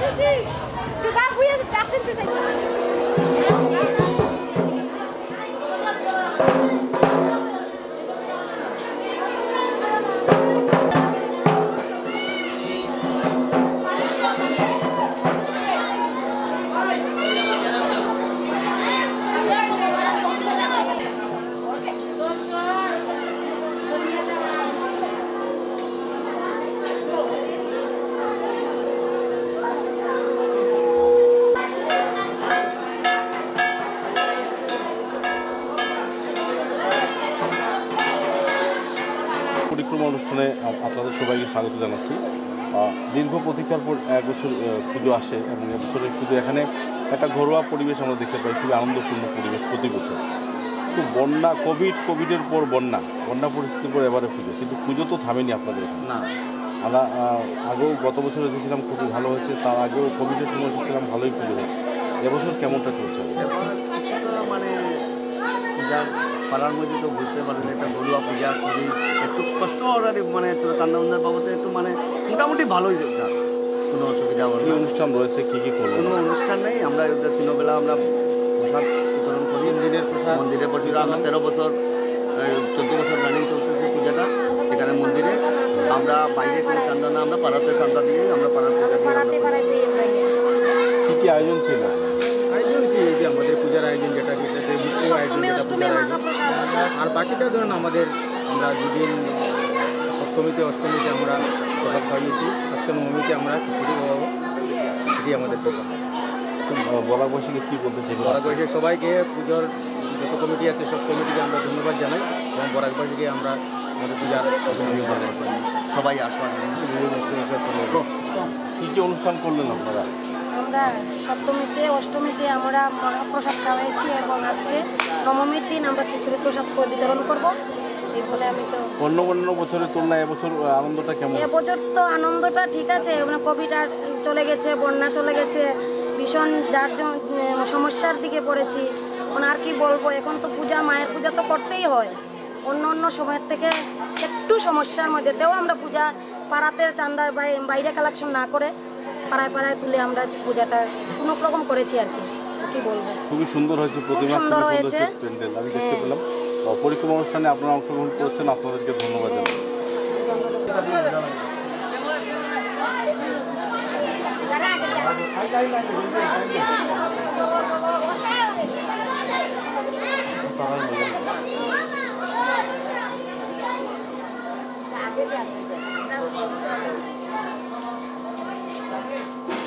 David! Du warst, das sind wir. পরিক্রমা অনুষ্ঠানে আপনাদের সবাইকে স্বাগত জানাচ্ছি। দীর্ঘ প্রতীক্ষার পর এক বছর পুজো আসে এবং এবছরের পুজো। এখানে একটা ঘরোয়া পরিবেশ আমরা দেখতে পাই খুবই আনন্দপূর্ণ পরিবেশ প্রতি বছর। তো বন্যা কোভিড কোভিডের পর বন্যা বন্যা পরিস্থিতির পর এবারে পুজো। কিন্তু পুজো তো থামেনি আপনাদের না। আমরা আগেও গত বছর এসেছিলাম খুবই ভালো হয়েছে। তার আগেও কোভিডের সময় এসেছিলাম ভালোই পুজো হয়েছে। এবছর কেমনটা চলছে? পূজা পাড়ার মধ্যে তো বুঝতে পারেন একটা ঘরোয়া পূজা করি একটু কষ্ট অলরেডি মানে তো কান্দাবন্দার বাবদে একটু মানে মোটামুটি ভালোই যা কোনো অসুবিধা হবে না। অনুষ্ঠান রয়েছে কী কী করলেন? কোনো অনুষ্ঠান নেই আমরা দিনবেলা আমরা প্রসাদ বিতরণ করি। মন্দিরের প্রসাদ। মন্দিরে প্রসাদ আমরা তেরো বছর চোদ্দ বছর রানিং চলতেছে পূজাটা এখানে মন্দিরে। আমরা বাইরে কোনো চান্দা না আমরা পাড়াতে চান্দা দিয়ে আমরা পাড়ার পূজা দিয়ে আমরা কী কী আয়োজন ছিল আয়োজন কি এই যে আমাদের পূজার আয়োজন যেটা যেটাতে মুখ্য আয়োজন যেটা পূজার আয়োজন আর বাকিটা ধরুন আমাদের আমরা দুদিন সপ্তমীতে অষ্টমীতে আমরা প্রসাদ খাইয়েছি আজকে নবমীতে আমরা খিচুড়ি খাওয়াবো। এটি আমাদের প্রোগ্রাম বলার বয়সীকে কী বলতে চাই বরাকবাসী সবাইকে পুজোর যত কমিটি আছে সব কমিটিকে আমরা ধন্যবাদ জানাই এবং বরাকবাসীকে আমরা আমাদের পূজার সবাই আসবেন কী কী অনুষ্ঠান করলেন আপনারা? আমরা সপ্তমীতে অষ্টমীতে আমরা মহাপ্রসাদ খাওয়াইছি এবং আজকে নবমীর দিন আমরা খিচুড়ি প্রসাদ বিতরণ করব। এর ফলে আমি তো অন্য অন্য বছরের তুলনায় এবছর আনন্দটা কেমন? এবছর তো আনন্দটা ঠিক আছে মানে কোভিড আর চলে গেছে বন্যা চলে গেছে ভীষণ যার সমস্যার দিকে পড়েছি। এখন আর কি বলব এখন তো পূজা মায়ের পূজা তো করতেই হয়। অন্য অন্য সময়ের থেকে একটু সমস্যার মধ্যে তেও আমরা পূজা পাড়াতে চান্দার বাই- বাইরে কালেকশন না করে পাড়ায় পাড়ায় তুলে আমরা পূজাটা কোনো রকম করেছি আর কি। কি বলব? খুবই সুন্দর হয়েছে প্রতিমা সুন্দর হয়েছে। প্যান্ডেল আমি দেখতে হ্যাঁ। পেলাম। পরিক্রমা অনুষ্ঠানে আপনারা অংশগ্রহণ করেছেন আপনাদেরকে ধন্যবাদ জানাই। Amém.